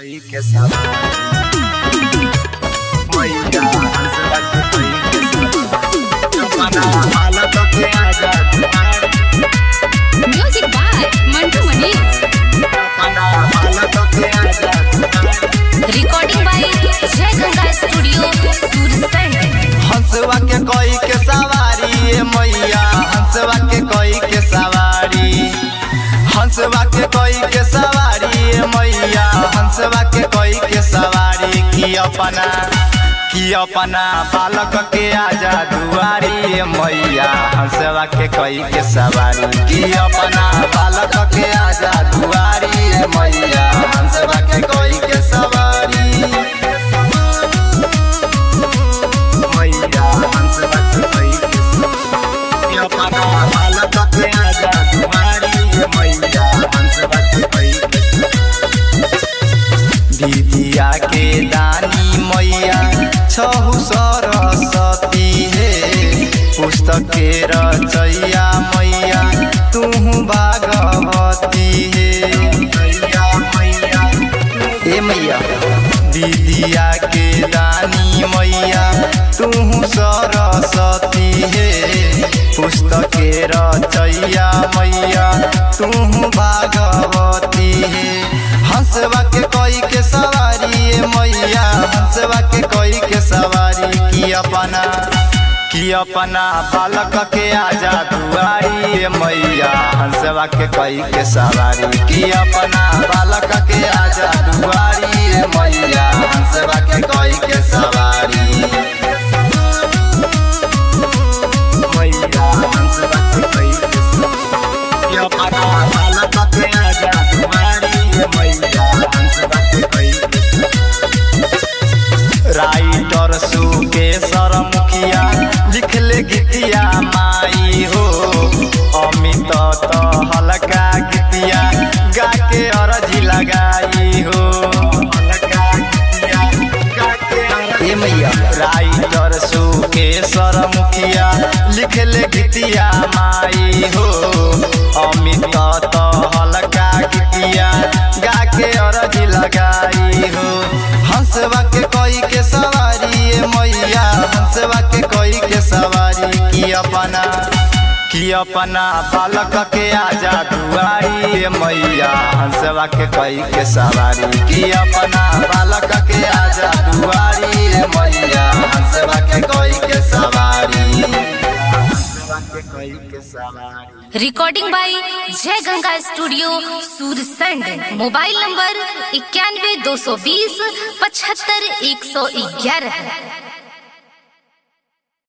के साथ के कोई के सवारी मैया। हंसवा के कोई के सवारी। हंसवा के कोई के सवारी। ए मैया हंसवा के कोई के सवारी की अपना की अपना बालक के आजा दुआरी, मैया हंसवा के कोई के सवारी की अपना बालक के आजा दुआरी, मैया हंसवा के कोई छहु सरस्वती हे। पुस्तक के रचैया मैया, तुहु भागवती हे। ए मैया, दीदिया के दानी मैया, तुहु सरस्वती हे। पुस्तक के रचैया मैया, तुहु भागवती हे। हंसवा के कोई के सवारी मैया, हंसवा के कोई अपना, की अपना बालक के आजा दुआरी ए मैया। हंसवा के कोई के सवारी। की अपना बालक के आजा दुआरी मैया। हंसवा के कोई के सवारी। मैया हंसवा के कोई के सवारी। अपना सुकेशर मुखिया लिखले गीतिया माई हो। अमित तो हल्का गीतिया गा के अरजी लगाई हो। हंसवा के कोई के सवारी मैया हंसवा के कोई के सवारी, की अपना की अपना बालक के आजा दुआरी मैया हंसवा के कोई के सवारी, की अपना बालक के आजा दुआरी मैया। Recording by Jai Ganga studio Sursand mobile number इक्यानवे दो सौ बीस, पचहत्तर एक सौ ग्यारह।